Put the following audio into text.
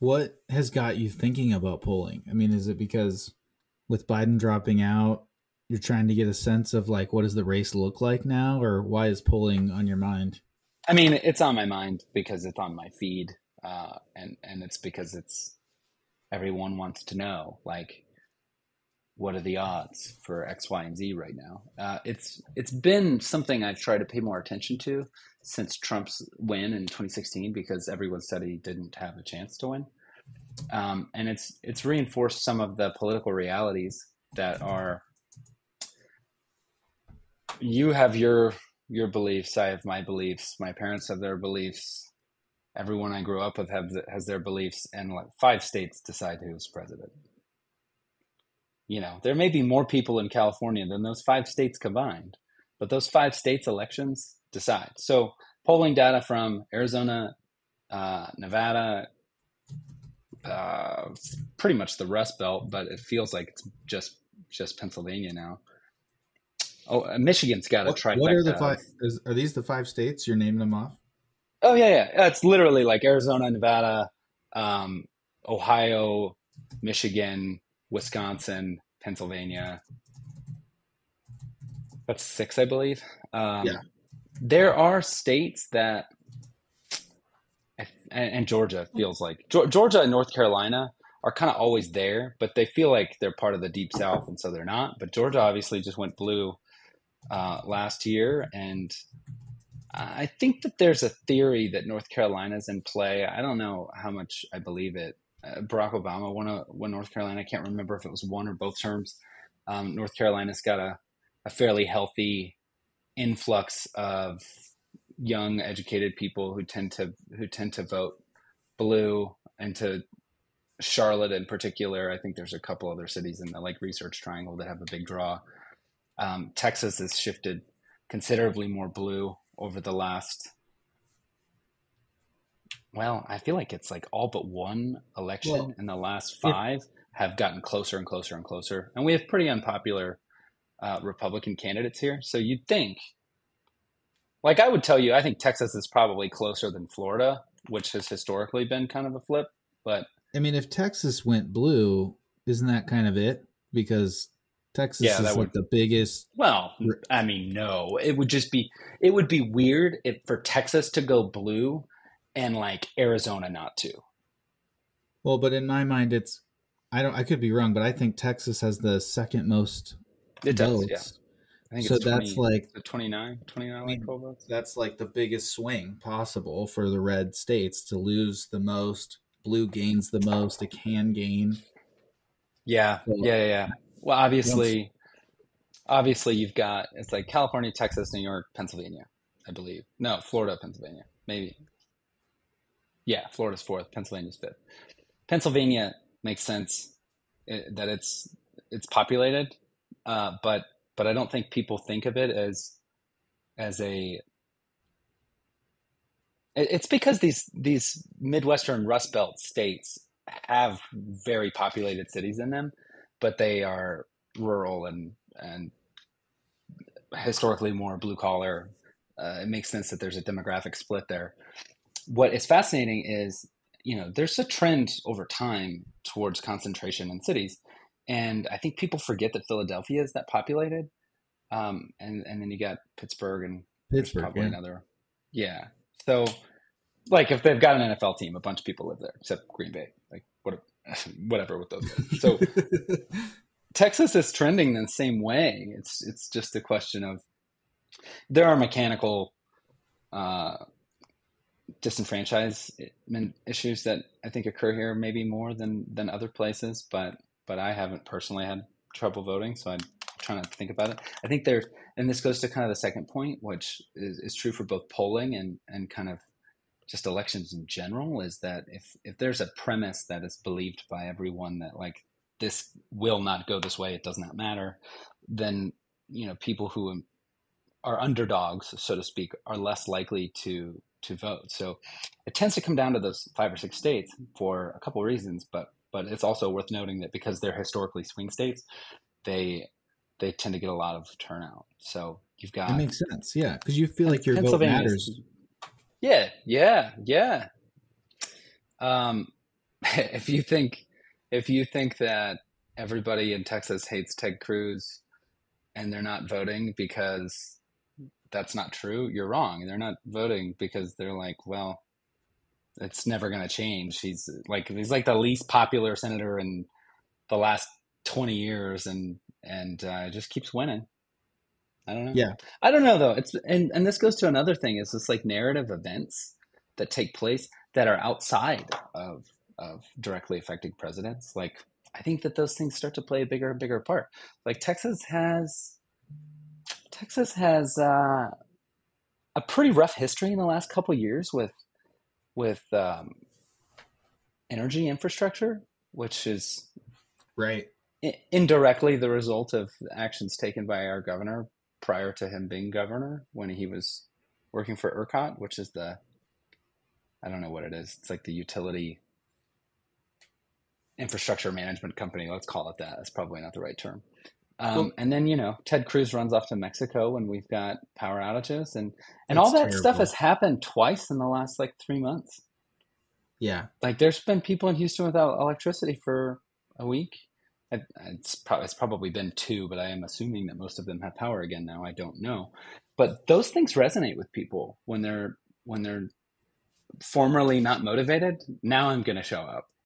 What has got you thinking about polling? I mean, is it because with Biden dropping out, you're trying to get a sense of like what does the race look like now, or why is polling on your mind? I mean, it's on my mind because it's on my feed, uh, and and it's because it's everyone wants to know like what are the odds for X, Y, and Z right now. Uh, it's it's been something I've tried to pay more attention to since Trump's win in 2016 because everyone said he didn't have a chance to win, um, and it's it's reinforced some of the political realities that are. You have your your beliefs. I have my beliefs. My parents have their beliefs. Everyone I grew up with have has their beliefs, and like five states decide who's president. You know, there may be more people in California than those five states combined, but those five states elections decide. So polling data from Arizona, uh, Nevada, uh, pretty much the Rust Belt, but it feels like it's just just Pennsylvania now. Oh, uh, Michigan's got a trifecta. What are the five? Is, are these the five states you're naming them off? Oh yeah, yeah. It's literally like Arizona, Nevada, um, Ohio, Michigan, Wisconsin, Pennsylvania. That's six, I believe. Um, yeah. There are states that, and, and Georgia feels like Georgia and North Carolina are kind of always there, but they feel like they're part of the deep south, and so they're not. But Georgia obviously just went blue uh, last year, and I think that there's a theory that North Carolina's in play. I don't know how much I believe it. Uh, Barack Obama won a won North Carolina. I can't remember if it was one or both terms. Um, North Carolina's got a, a fairly healthy influx of young, educated people who tend to who tend to vote blue, and to Charlotte in particular. I think there's a couple other cities in the like Research Triangle that have a big draw. Um, Texas has shifted considerably more blue over the last well, I feel like it's like all but one election well, in the last five have gotten closer and closer and closer. And we have pretty unpopular uh, Republican candidates here. So you'd think, like I would tell you, I think Texas is probably closer than Florida, which has historically been kind of a flip. But I mean, if Texas went blue, isn't that kind of it? Because Texas yeah, is like the biggest. Well, I mean, no, it would just be it would be weird if for Texas to go blue and like Arizona not to. Well, but in my mind, it's I don't I could be wrong, but I think Texas has the second most it votes. Does, yeah. so 20, that's like 29, 29 like votes. That's like the biggest swing possible for the red states to lose the most. Blue gains the most. It can gain. Yeah, so, yeah, yeah. Well, obviously, obviously you've got it's like California, Texas, New York, Pennsylvania, I believe. No, Florida, Pennsylvania, maybe. Yeah, Florida's fourth, Pennsylvania's fifth. Pennsylvania makes sense eh, that it's it's populated, uh, but but I don't think people think of it as as a. It's because these these Midwestern Rust Belt states have very populated cities in them, but they are rural and and historically more blue collar. Uh, it makes sense that there's a demographic split there. What is fascinating is, you know, there's a trend over time towards concentration in cities, and I think people forget that Philadelphia is that populated, um, and and then you got Pittsburgh and Pittsburgh, probably yeah. another, yeah. So, like, if they've got an NFL team, a bunch of people live there, except Green Bay. Like, what whatever with those guys. So Texas is trending the same way. It's it's just a question of there are mechanical uh, disenfranchisement eh, issues that I think occur here maybe more than than other places, but but I haven't personally had trouble voting, so I'm trying to think about it. I think there's and this goes to kind of the second point, which is, is true for both polling and and kind of just elections in general is that if if there's a premise that is believed by everyone that like this will not go this way, it does not matter, then you know people who are underdogs, so to speak, are less likely to to vote. So it tends to come down to those five or six states for a couple of reasons, but but it's also worth noting that because they're historically swing states, they they tend to get a lot of turnout. So you've got that makes sense, yeah, because you feel like your vote matters yeah, yeah, yeah. Um, if you think if you think that everybody in Texas hates Ted Cruz and they're not voting because that's not true, you're wrong. They're not voting because they're like, well, it's never going to change. He's like he's like the least popular senator in the last 20 years and and uh, just keeps winning. I don't know. Yeah. I don't know though. It's and and this goes to another thing is this like narrative events that take place that are outside of of directly affecting presidents. Like I think that those things start to play a bigger and bigger part. Like Texas has Texas has uh, a pretty rough history in the last couple years with with um, energy infrastructure, which is right indirectly the result of actions taken by our governor prior to him being governor when he was working for ERCOT, which is the I don't know what it is. It's like the utility infrastructure management company. Let's call it that. That's probably not the right term. Um, well, and then you know Ted Cruz runs off to Mexico when we've got power outages and and all that terrible. stuff has happened twice in the last like three months. Yeah, like there's been people in Houston without electricity for a week. It's, pro- it's probably been two, but I am assuming that most of them have power again now. I don't know, but those things resonate with people when they're when they're formerly not motivated. Now I'm going to show up